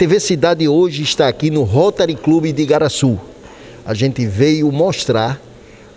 TV Cidade hoje está aqui no Rotary Clube de Igaraçu. A gente veio mostrar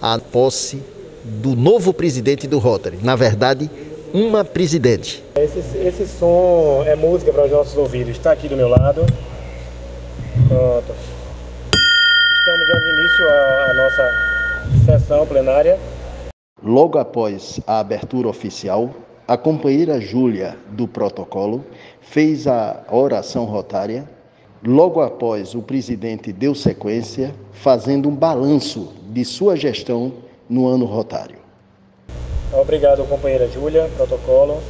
a posse do novo presidente do Rotary. Na verdade, uma presidente. Esse, esse som é música para os nossos ouvidos. Está aqui do meu lado. Pronto. Estamos dando início à, nossa sessão plenária. Logo após a abertura oficial, a companheira Júlia, do protocolo, fez a oração rotária. Logo após, o presidente deu sequência, fazendo um balanço de sua gestão no ano rotário. Obrigado, companheira Júlia, protocolo,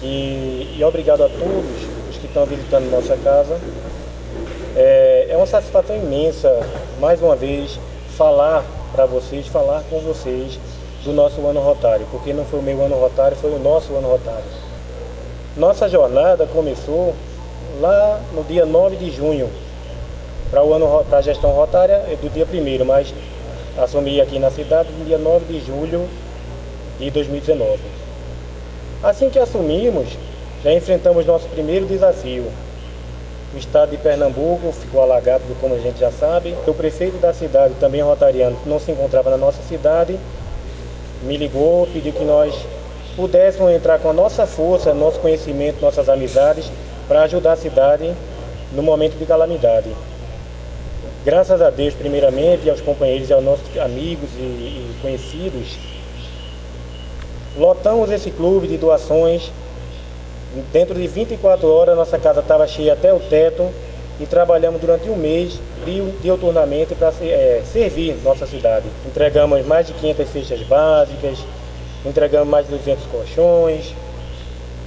que, e obrigado a todos os que estão visitando nossa casa. É, é uma satisfação imensa, mais uma vez, falar para vocês, falar com vocês do nosso ano rotário, porque não foi o meu ano rotário, foi o nosso ano rotário. Nossa jornada começou lá no dia 9 de junho, para o ano a gestão rotária é do dia 1 mas assumi aqui na cidade no dia 9 de julho de 2019. Assim que assumimos, já enfrentamos nosso primeiro desafio. O estado de Pernambuco ficou alagado, como a gente já sabe. O prefeito da cidade, também rotariano, não se encontrava na nossa cidade, me ligou, pediu que nós pudéssemos entrar com a nossa força, nosso conhecimento, nossas amizades, para ajudar a cidade no momento de calamidade. Graças a Deus, primeiramente, aos companheiros e aos nossos amigos e, e conhecidos, lotamos esse clube de doações. Dentro de 24 horas, nossa casa estava cheia até o teto e trabalhamos durante um mês diuturnamente para é, servir nossa cidade. Entregamos mais de 500 cestas básicas, entregamos mais de 200 colchões,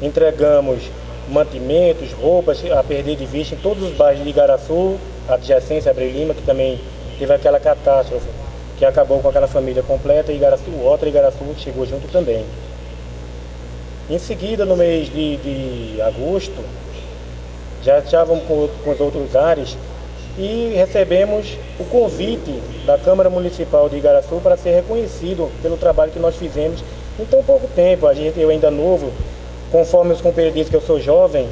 entregamos mantimentos, roupas a perder de vista em todos os bairros de Igaraçu, adjacência a Lima, que também teve aquela catástrofe que acabou com aquela família completa, e Igaraçu, o Rota Igaraçu chegou junto também. Em seguida, no mês de, de agosto, já estávamos com, com os outros ares e recebemos o convite da Câmara Municipal de Igaraçu para ser reconhecido pelo trabalho que nós fizemos em tão pouco tempo. A gente, eu ainda novo, conforme os companheiros dizem que eu sou jovem,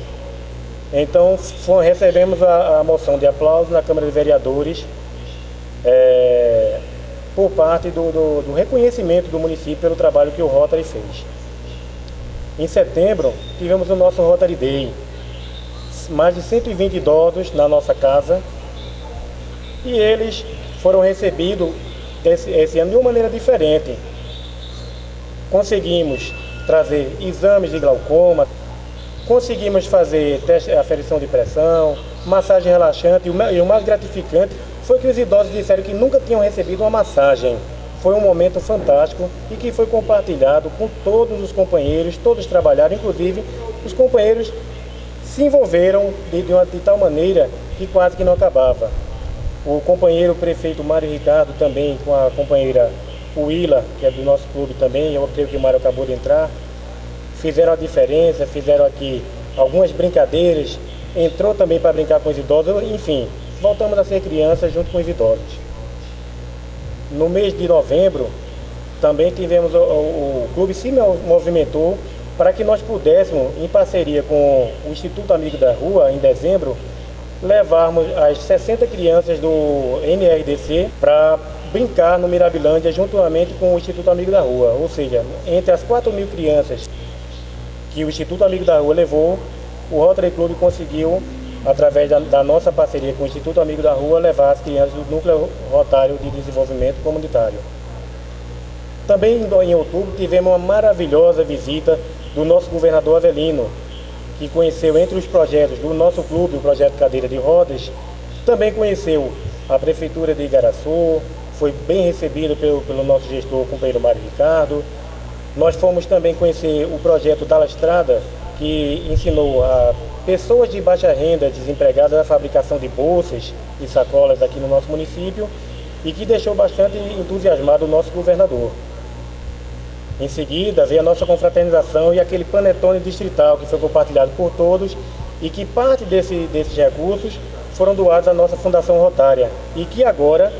então recebemos a, a, moção de aplauso na Câmara de Vereadores é, por parte do, do, do, reconhecimento do município pelo trabalho que o Rotary fez. Em setembro, tivemos o nosso Rotary Day. Mais de 120 idosos na nossa casa e eles foram recebidos esse, esse ano de uma maneira diferente. Conseguimos trazer exames de glaucoma, conseguimos fazer teste, aferição de pressão, massagem relaxante e o, mais gratificante foi que os idosos disseram que nunca tinham recebido uma massagem. Foi um momento fantástico e que foi compartilhado com todos os companheiros, todos trabalharam, inclusive os companheiros se envolveram de, de, uma, de tal maneira que quase que não acabava. O companheiro prefeito Mário Ricardo também com a companheira Willa, que é do nosso clube também, eu creio que o Mário acabou de entrar, fizeram a diferença, fizeram aqui algumas brincadeiras, entrou também para brincar com os idosos, enfim, voltamos a ser crianças junto com os idosos. No mês de novembro, também tivemos o, o, o clube se movimentou para que nós pudéssemos, em parceria com o Instituto Amigo da Rua, em dezembro, levarmos as 60 crianças do NRDC para brincar no Mirabilândia juntamente com o Instituto Amigo da Rua. Ou seja, entre as 4 mil crianças que o Instituto Amigo da Rua levou, o Rotary Club conseguiu, através da, da, nossa parceria com o Instituto Amigo da Rua, levar as crianças do Núcleo Rotário de Desenvolvimento Comunitário. Também em outubro tivemos uma maravilhosa visita do nosso governador Avelino, que conheceu entre os projetos do nosso clube, o projeto Cadeira de Rodas, também conheceu a Prefeitura de Igaraçu, foi bem recebido pelo, pelo nosso gestor, companheiro Mário Ricardo. Nós fomos também conhecer o projeto da Estrada, que ensinou a pessoas de baixa renda desempregadas a fabricação de bolsas e sacolas aqui no nosso município e que deixou bastante entusiasmado o nosso governador. Em seguida, veio a nossa confraternização e aquele panetone distrital que foi compartilhado por todos e que parte desse, desses recursos foram doados à nossa Fundação Rotária e que agora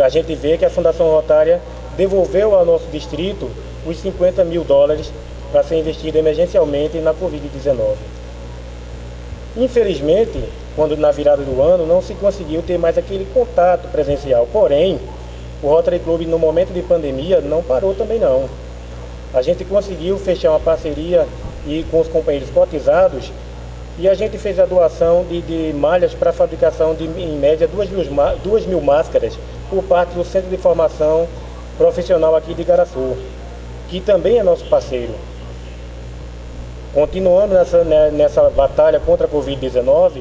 a gente vê que a Fundação Rotária devolveu ao nosso distrito os 50 mil dólares para ser investido emergencialmente na Covid-19. Infelizmente, quando na virada do ano não se conseguiu ter mais aquele contato presencial. Porém, o Rotary Club no momento de pandemia não parou também não. A gente conseguiu fechar uma parceria e com os companheiros cotizados e a gente fez a doação de, de malhas para fabricação de, em média, duas mil, duas mil máscaras por parte do Centro de Formação Profissional aqui de Igaraçu, que também é nosso parceiro. Continuando nessa, né, nessa batalha contra a Covid-19,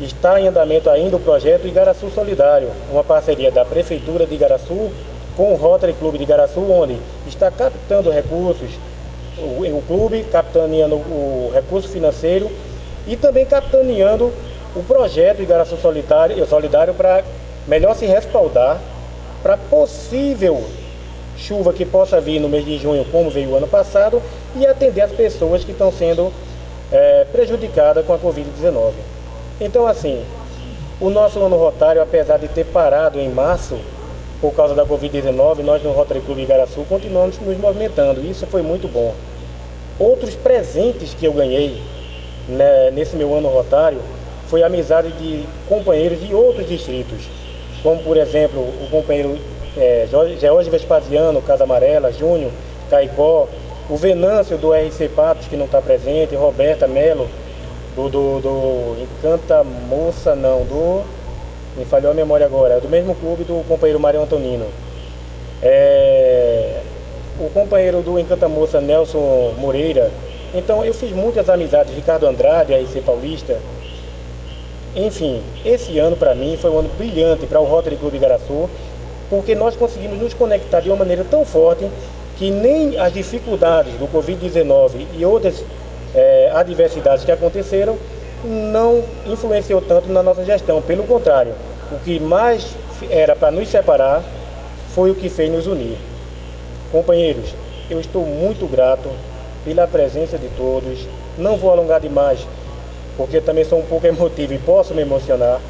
está em andamento ainda o projeto Igaraçu Solidário, uma parceria da Prefeitura de Igaraçu com o Rotary Clube de Igaraçu, onde está captando recursos o, o clube capitaneando o recurso financeiro e também capitaneando o projeto Igaraçu Solidário, Solidário para melhor se respaldar para possível chuva que possa vir no mês de junho, como veio o ano passado, e atender as pessoas que estão sendo é, prejudicadas com a Covid-19. Então, assim, o nosso ano rotário, apesar de ter parado em março, por causa da Covid-19, nós no Rotary Clube Igaraçu continuamos nos movimentando. Isso foi muito bom. Outros presentes que eu ganhei né, nesse meu ano rotário foi a amizade de companheiros de outros distritos, como por exemplo o companheiro é, George Vespasiano, Casa Amarela, Júnior, Caicó, o Venâncio do RC Patos, que não está presente, Roberta Melo, do, do, do Encanta Moça, não, do me falhou a memória agora, é do mesmo clube do companheiro Mário Antonino. É, o companheiro do Encanta Moça, Nelson Moreira. Então eu fiz muitas amizades, Ricardo Andrade, RC Paulista. Enfim, esse ano para mim foi um ano brilhante para o Rotary Clube Igaraçu, porque nós conseguimos nos conectar de uma maneira tão forte que nem as dificuldades do Covid-19 e outras é, adversidades que aconteceram não influenciou tanto na nossa gestão. Pelo contrário, o que mais era para nos separar foi o que fez nos unir. Companheiros, eu estou muito grato pela presença de todos. Não vou alongar demais, porque também sou um pouco emotivo e posso me emocionar,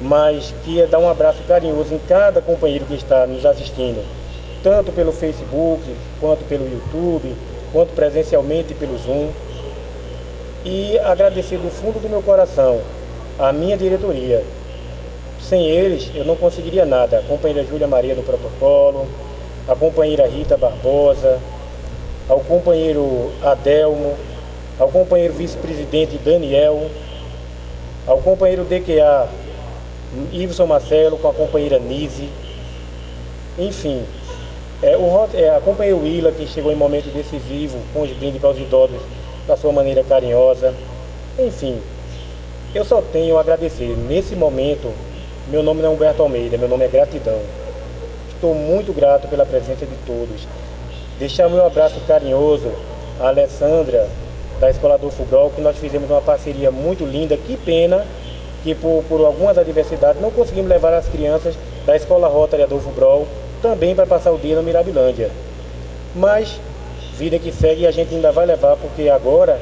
mas queria dar um abraço carinhoso em cada companheiro que está nos assistindo, tanto pelo Facebook, quanto pelo YouTube, quanto presencialmente pelo Zoom e agradecer do fundo do meu coração a minha diretoria. Sem eles, eu não conseguiria nada. A companheira Júlia Maria do protocolo, a companheira Rita Barbosa, ao companheiro Adelmo, ao companheiro vice-presidente Daniel, ao companheiro DQA Iveson Marcelo, com a companheira Nise, enfim, é, o, é, a companheira Willa, que chegou em momento decisivo com os brindes para os idosos da sua maneira carinhosa. Enfim, eu só tenho a agradecer. Nesse momento, meu nome não é Humberto Almeida, meu nome é Gratidão. Estou muito grato pela presença de todos. Deixar meu abraço carinhoso à Alessandra, da Escola do Fubrol, que nós fizemos uma parceria muito linda. Que pena que por, por algumas adversidades não conseguimos levar as crianças da Escola Rotary Adolfo Brol também para passar o dia no Mirabilândia. Mas vida que segue a gente ainda vai levar, porque agora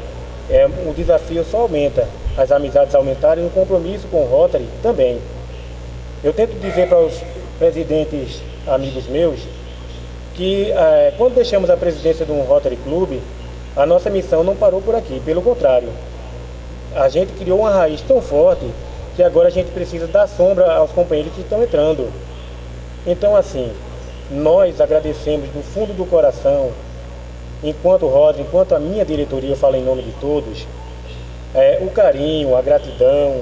é, o desafio só aumenta. As amizades aumentaram e o compromisso com o Rotary também. Eu tento dizer para os presidentes amigos meus que é, quando deixamos a presidência de um Rotary Club, a nossa missão não parou por aqui, pelo contrário. A gente criou uma raiz tão forte que agora a gente precisa dar sombra aos companheiros que estão entrando. Então, assim, nós agradecemos do fundo do coração enquanto Rosa, enquanto a minha diretoria, eu falo em nome de todos, é, o carinho, a gratidão,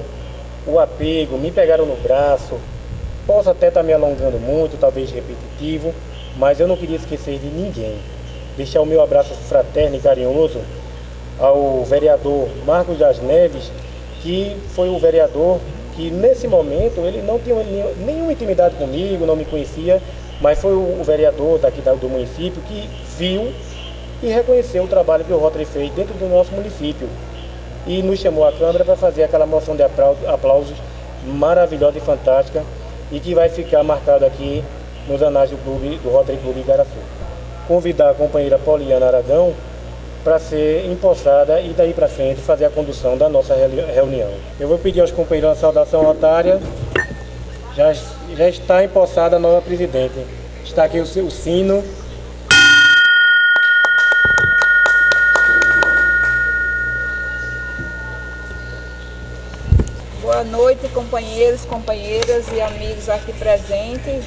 o apego, me pegaram no braço. Posso até estar tá me alongando muito, talvez repetitivo, mas eu não queria esquecer de ninguém. Deixar o meu abraço fraterno e carinhoso ao vereador Marcos das Neves, que foi o vereador que nesse momento ele não tinha nenhuma intimidade comigo, não me conhecia, mas foi o vereador daqui do município que viu e reconheceu o trabalho que o Rotary fez dentro do nosso município. E nos chamou à Câmara para fazer aquela moção de aplausos maravilhosa e fantástica e que vai ficar marcado aqui nos anais do, clube, do Rotary Clube Igaraçu. Convidar a companheira Poliana Aragão para ser empossada e daí para frente fazer a condução da nossa reunião. Eu vou pedir aos companheiros uma saudação rotária. Já, já está empossada a nova presidente. Está aqui o, o sino Boa noite, companheiros, companheiras e amigos aqui presentes.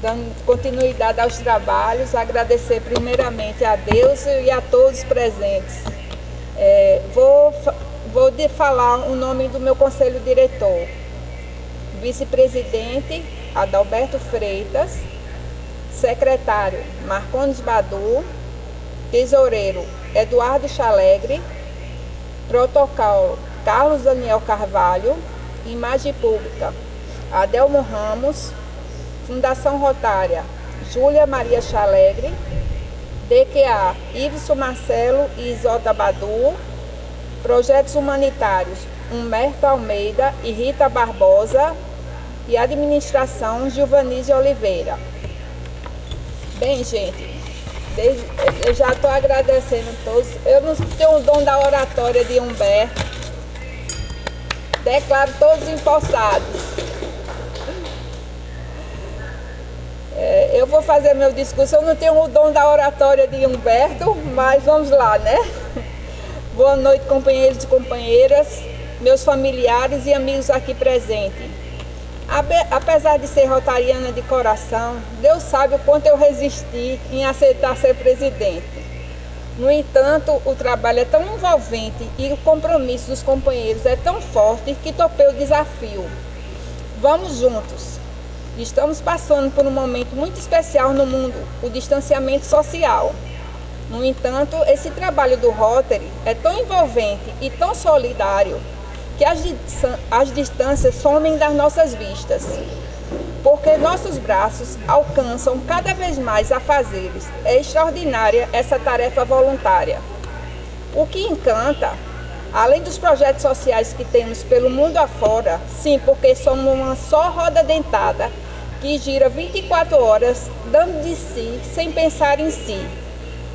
Dando continuidade aos trabalhos, agradecer primeiramente a Deus e a todos presentes. É, vou, vou de falar o nome do meu conselho diretor. Vice-presidente Adalberto Freitas, secretário Marcones Badu, tesoureiro Eduardo Chalegre, protocolo Carlos Daniel Carvalho, imagem pública Adelmo Ramos, Fundação Rotária Júlia Maria Chalegre, DQA Iveson Marcelo e Isota Badu, Projetos Humanitários Humberto Almeida e Rita Barbosa e Administração Gilvanise Oliveira. Bem, gente, eu já estou agradecendo a todos. Eu não tenho o dom da oratória de Humberto. Declaro todos empossados. É, eu vou fazer meu discurso. Eu não tenho o dom da oratória de Humberto, mas vamos lá, né? Boa noite, companheiros e companheiras, meus familiares e amigos aqui presentes. Apesar de ser rotariana de coração, Deus sabe o quanto eu resisti em aceitar ser presidente. No entanto, o trabalho é tão envolvente e o compromisso dos companheiros é tão forte que topei o desafio. Vamos juntos. Estamos passando por um momento muito especial no mundo, o distanciamento social. No entanto, esse trabalho do Rotary é tão envolvente e tão solidário que as, as distâncias somem das nossas vistas porque nossos braços alcançam cada vez mais a fazeres. É extraordinária essa tarefa voluntária. O que encanta, além dos projetos sociais que temos pelo mundo afora, sim, porque somos uma só roda dentada que gira 24 horas, dando de si sem pensar em si.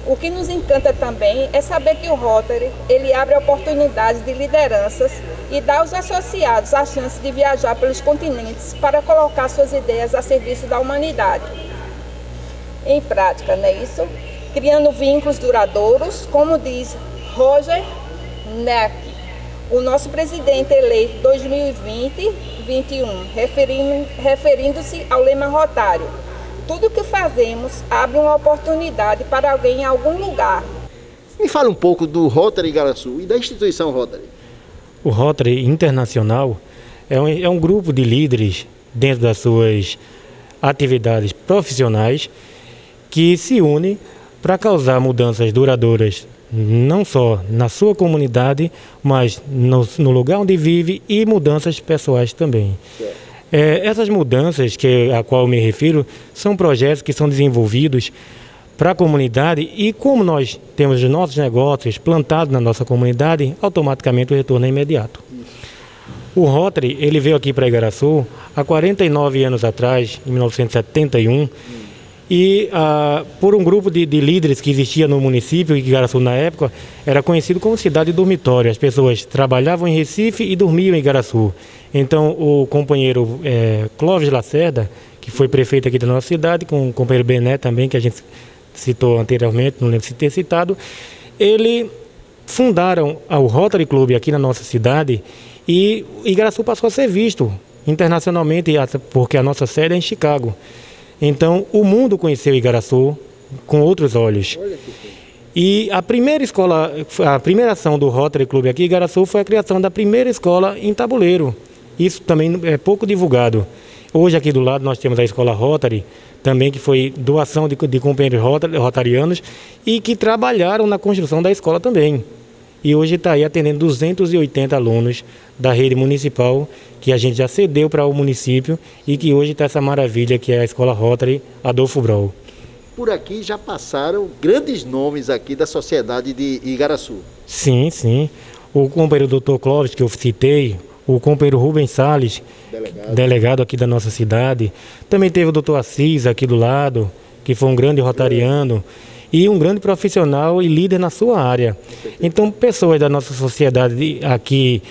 O que nos encanta também é saber que o Rotary ele abre oportunidades de lideranças e dá aos associados a chance de viajar pelos continentes para colocar suas ideias a serviço da humanidade. Em prática, não é isso? Criando vínculos duradouros, como diz Roger Neck, o nosso presidente eleito 2020-21, referindo-se ao lema rotário tudo que fazemos abre uma oportunidade para alguém em algum lugar. Me fala um pouco do Rotary Igaraçu e da instituição Rotary. O Rotary Internacional é um, é um grupo de líderes dentro das suas atividades profissionais que se une para causar mudanças duradouras não só na sua comunidade, mas no, no lugar onde vive e mudanças pessoais também. É, essas mudanças que a qual me refiro são projetos que são desenvolvidos para a comunidade e como nós temos os nossos negócios plantados na nossa comunidade, automaticamente o retorno é imediato. O Rotary, ele veio aqui para Igaraçu há 49 anos atrás, em 1971, e ah, por um grupo de, de, líderes que existia no município, Igaraçu na época, era conhecido como cidade dormitório. As pessoas trabalhavam em Recife e dormiam em Igaraçu. Então, o companheiro é, Clóvis Lacerda, que foi prefeito aqui da nossa cidade, com o companheiro Bené também, que a gente citou anteriormente, não lembro se ter citado, ele fundaram o Rotary Club aqui na nossa cidade e Igaraçu passou a ser visto internacionalmente, porque a nossa sede é em Chicago. Então, o mundo conheceu Igaraçu com outros olhos. E a primeira escola, a primeira ação do Rotary Club aqui em Igaraçu foi a criação da primeira escola em tabuleiro. Isso também é pouco divulgado. Hoje aqui do lado nós temos a escola Rotary, também que foi doação de, de companheiros rotarianos e que trabalharam na construção da escola também. E hoje está aí atendendo 280 alunos da rede municipal que a gente já cedeu para o município e que hoje está essa maravilha que é a escola Rotary Adolfo Brau. Por aqui já passaram grandes nomes aqui da sociedade de Igaraçu. Sim, sim. O companheiro doutor Clóvis, que eu citei, o companheiro Rubens Salles, delegado. delegado. aqui da nossa cidade. Também teve o doutor Assis aqui do lado, que foi um grande rotariano e um grande profissional e líder na sua área. Então, pessoas da nossa sociedade aqui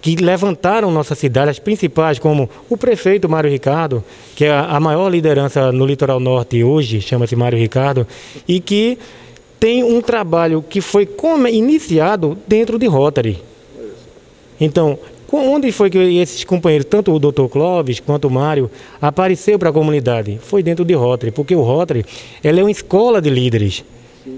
que levantaram nossa cidade, as principais, como o prefeito Mário Ricardo, que é a maior liderança no litoral norte hoje, chama-se Mário Ricardo, e que tem um trabalho que foi iniciado dentro de Rotary. Então, Onde foi que esses companheiros, tanto o Dr. Clóvis quanto o Mário, apareceu para a comunidade? Foi dentro de Rotary, porque o Rotary ela é uma escola de líderes.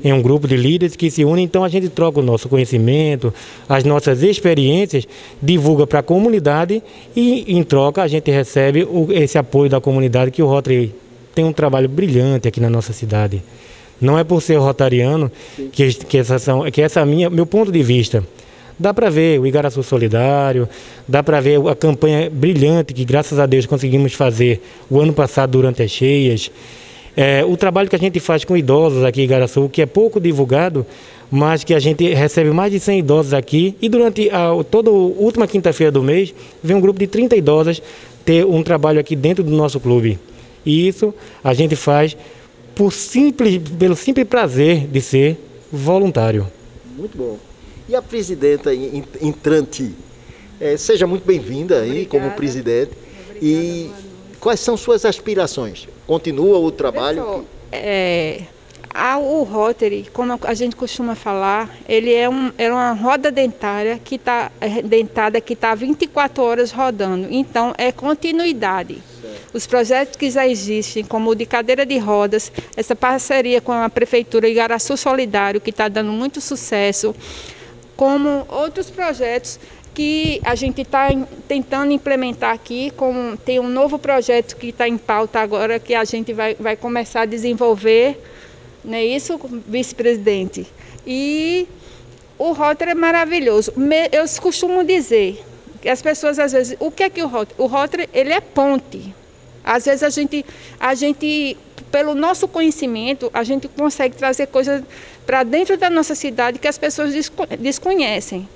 É um grupo de líderes que se unem, então a gente troca o nosso conhecimento, as nossas experiências, divulga para a comunidade e, em troca, a gente recebe o, esse apoio da comunidade que o Rotary tem um trabalho brilhante aqui na nossa cidade. Não é por ser rotariano que, que essa que essa é minha, meu ponto de vista. Dá para ver o Igaraçu Solidário, dá para ver a campanha brilhante que, graças a Deus, conseguimos fazer o ano passado durante as cheias. É, o trabalho que a gente faz com idosos aqui em Igaraçu, que é pouco divulgado, mas que a gente recebe mais de 100 idosos aqui. E durante a, toda a última quinta-feira do mês, vem um grupo de 30 idosas ter um trabalho aqui dentro do nosso clube. E isso a gente faz por simples, pelo simples prazer de ser voluntário. Muito bom. E a presidenta entrante, é, seja muito bem-vinda aí como presidente. Obrigada, e quais são suas aspirações? Continua o trabalho? Pessoal, é, o Rotary, como a gente costuma falar, ele é, um, é uma roda dentária que está é, dentada que está 24 horas rodando. Então é continuidade. Os projetos que já existem, como o de cadeira de rodas, essa parceria com a Prefeitura Igaraçu Solidário, que está dando muito sucesso como outros projetos que a gente está tentando implementar aqui, como tem um novo projeto que está em pauta agora, que a gente vai, vai começar a desenvolver, não é isso, vice-presidente? E o Rotary é maravilhoso. Eu costumo dizer que as pessoas às vezes, o que é que o Rotary? O Rotary, ele é ponte. Às vezes a gente, a gente, pelo nosso conhecimento, a gente consegue trazer coisas para dentro da nossa cidade que as pessoas desconhecem.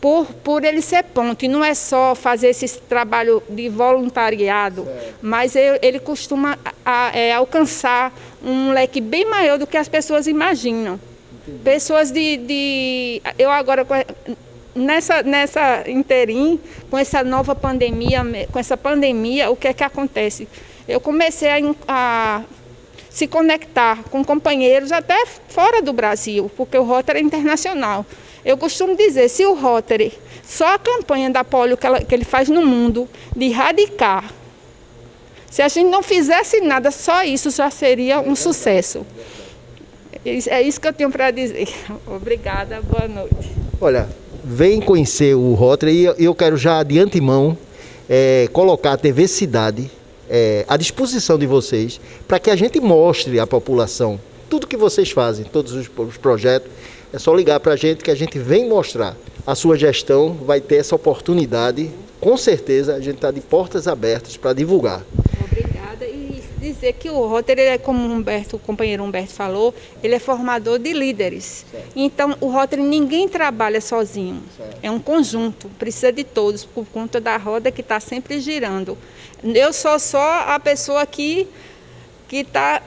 Por, por ele ser ponto, e não é só fazer esse trabalho de voluntariado, certo. mas ele, ele costuma a, é, alcançar um leque bem maior do que as pessoas imaginam. Entendi. Pessoas de, de. Eu agora, nessa, nessa interim, com essa nova pandemia, com essa pandemia, o que é que acontece? Eu comecei a, a se conectar com companheiros até fora do Brasil, porque o Rotary é internacional. Eu costumo dizer, se o Rotary, só a campanha da polio que, ela, que ele faz no mundo, de erradicar, se a gente não fizesse nada, só isso já seria um sucesso. É isso que eu tenho para dizer. Obrigada, boa noite. Olha, vem conhecer o Rotary e eu quero já de antemão é, colocar a TV Cidade é, à disposição de vocês para que a gente mostre à população tudo que vocês fazem, todos os, os projetos. É só ligar para a gente que a gente vem mostrar. A sua gestão vai ter essa oportunidade. Com certeza a gente está de portas abertas para divulgar. Dizer que o Rotary, é como o, Humberto, o companheiro Humberto falou, ele é formador de líderes. Certo. Então, o Rotary ninguém trabalha sozinho. Certo. É um conjunto, precisa de todos, por conta da roda que está sempre girando. Eu sou só a pessoa que está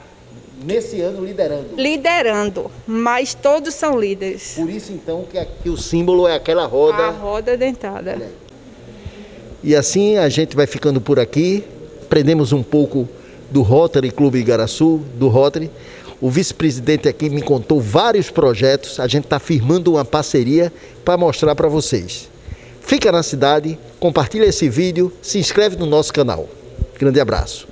nesse ano liderando. Liderando, mas todos são líderes. Por isso então que, que o símbolo é aquela roda. A roda dentada. E assim a gente vai ficando por aqui. Aprendemos um pouco do Rotary Clube Igaraçu, do Rotary. O vice-presidente aqui me contou vários projetos. A gente está firmando uma parceria para mostrar para vocês. Fica na cidade, compartilha esse vídeo, se inscreve no nosso canal. Grande abraço.